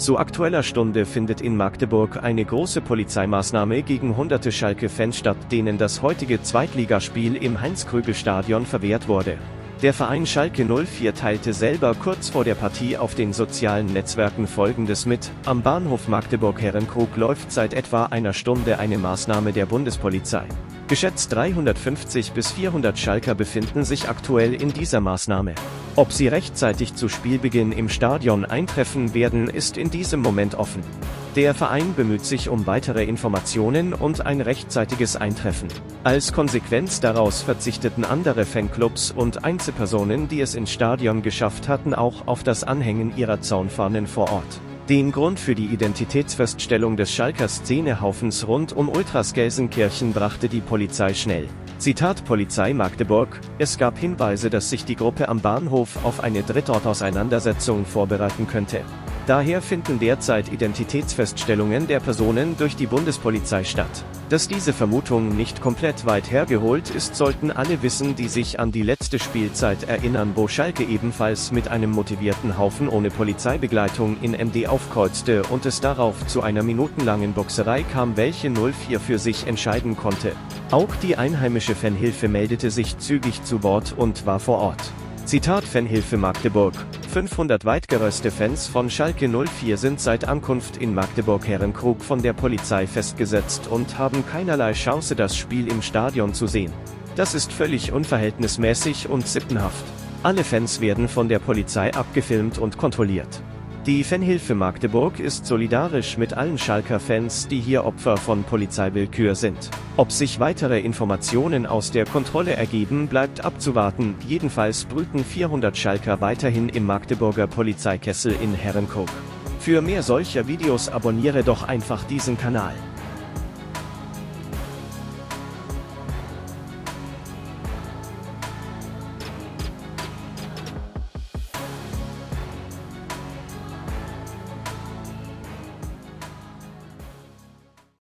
Zu aktueller Stunde findet in Magdeburg eine große Polizeimaßnahme gegen hunderte Schalke-Fans statt, denen das heutige Zweitligaspiel im Heinz-Krügel-Stadion verwehrt wurde. Der Verein Schalke 04 teilte selber kurz vor der Partie auf den sozialen Netzwerken folgendes mit, am Bahnhof Magdeburg-Herrenkrug läuft seit etwa einer Stunde eine Maßnahme der Bundespolizei. Geschätzt 350 bis 400 Schalker befinden sich aktuell in dieser Maßnahme. Ob sie rechtzeitig zu Spielbeginn im Stadion eintreffen werden, ist in diesem Moment offen. Der Verein bemüht sich um weitere Informationen und ein rechtzeitiges Eintreffen. Als Konsequenz daraus verzichteten andere Fanclubs und Einzelpersonen, die es ins Stadion geschafft hatten, auch auf das Anhängen ihrer Zaunfahnen vor Ort. Den Grund für die Identitätsfeststellung des Schalker Szenehaufens rund um Ultras Gelsenkirchen brachte die Polizei schnell. Zitat Polizei Magdeburg, es gab Hinweise, dass sich die Gruppe am Bahnhof auf eine Drittortauseinandersetzung vorbereiten könnte. Daher finden derzeit Identitätsfeststellungen der Personen durch die Bundespolizei statt. Dass diese Vermutung nicht komplett weit hergeholt ist, sollten alle wissen, die sich an die letzte Spielzeit erinnern, wo Schalke ebenfalls mit einem motivierten Haufen ohne Polizeibegleitung in MD aufkreuzte und es darauf zu einer minutenlangen Boxerei kam, welche 04 für sich entscheiden konnte. Auch die einheimische Fanhilfe meldete sich zügig zu Wort und war vor Ort. Zitat Fanhilfe Magdeburg. 500 weitgeröste Fans von Schalke 04 sind seit Ankunft in Magdeburg-Herrenkrug von der Polizei festgesetzt und haben keinerlei Chance das Spiel im Stadion zu sehen. Das ist völlig unverhältnismäßig und sippenhaft. Alle Fans werden von der Polizei abgefilmt und kontrolliert. Die Fanhilfe Magdeburg ist solidarisch mit allen Schalker-Fans, die hier Opfer von Polizeiwillkür sind. Ob sich weitere Informationen aus der Kontrolle ergeben, bleibt abzuwarten. Jedenfalls brüten 400 Schalker weiterhin im Magdeburger Polizeikessel in Herrenkrug. Für mehr solcher Videos abonniere doch einfach diesen Kanal.